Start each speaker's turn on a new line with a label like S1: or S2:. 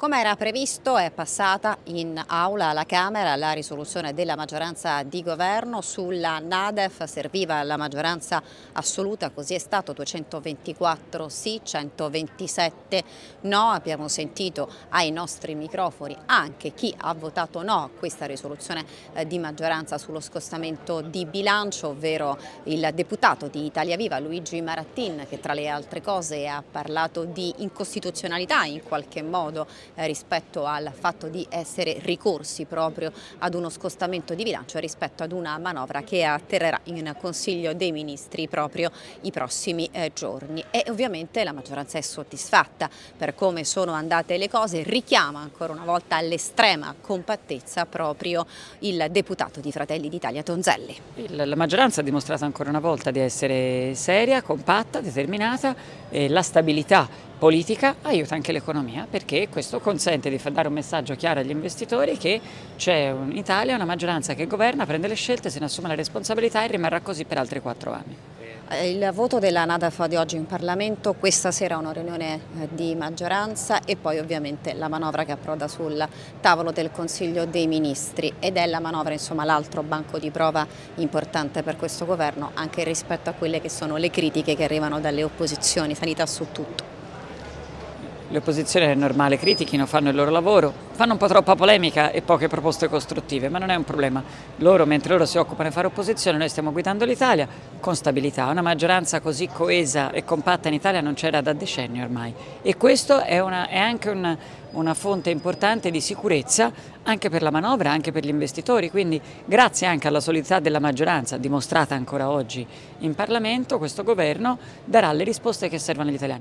S1: Come era previsto è passata in aula alla Camera la risoluzione della maggioranza di governo sulla Nadef, serviva la maggioranza assoluta, così è stato 224 sì, 127 no, abbiamo sentito ai nostri microfoni anche chi ha votato no a questa risoluzione eh, di maggioranza sullo scostamento di bilancio, ovvero il deputato di Italia Viva Luigi Marattin che tra le altre cose ha parlato di incostituzionalità in qualche modo rispetto al fatto di essere ricorsi proprio ad uno scostamento di bilancio rispetto ad una manovra che atterrerà in Consiglio dei Ministri proprio i prossimi eh, giorni e ovviamente la maggioranza è soddisfatta per come sono andate le cose, richiama ancora una volta all'estrema compattezza proprio il deputato di Fratelli d'Italia Tonzelli.
S2: La maggioranza ha dimostrato ancora una volta di essere seria, compatta, determinata e la stabilità politica aiuta anche l'economia perché questo consente di dare un messaggio chiaro agli investitori che c'è in Italia una maggioranza che governa, prende le scelte, se ne assume la responsabilità e rimarrà così per altri quattro anni.
S1: Eh, il voto della NADAF di oggi in Parlamento, questa sera una riunione eh, di maggioranza e poi ovviamente la manovra che approda sul tavolo del Consiglio dei Ministri ed è la manovra insomma l'altro banco di prova importante per questo governo anche rispetto a quelle che sono le critiche che arrivano dalle opposizioni, sanità su tutto.
S2: Le opposizioni è normale, critichino, fanno il loro lavoro, fanno un po' troppa polemica e poche proposte costruttive, ma non è un problema. Loro, mentre loro si occupano di fare opposizione, noi stiamo guidando l'Italia con stabilità. Una maggioranza così coesa e compatta in Italia non c'era da decenni ormai e questo è, una, è anche una, una fonte importante di sicurezza anche per la manovra, anche per gli investitori, quindi grazie anche alla solidità della maggioranza dimostrata ancora oggi in Parlamento, questo governo darà le risposte che servono agli italiani.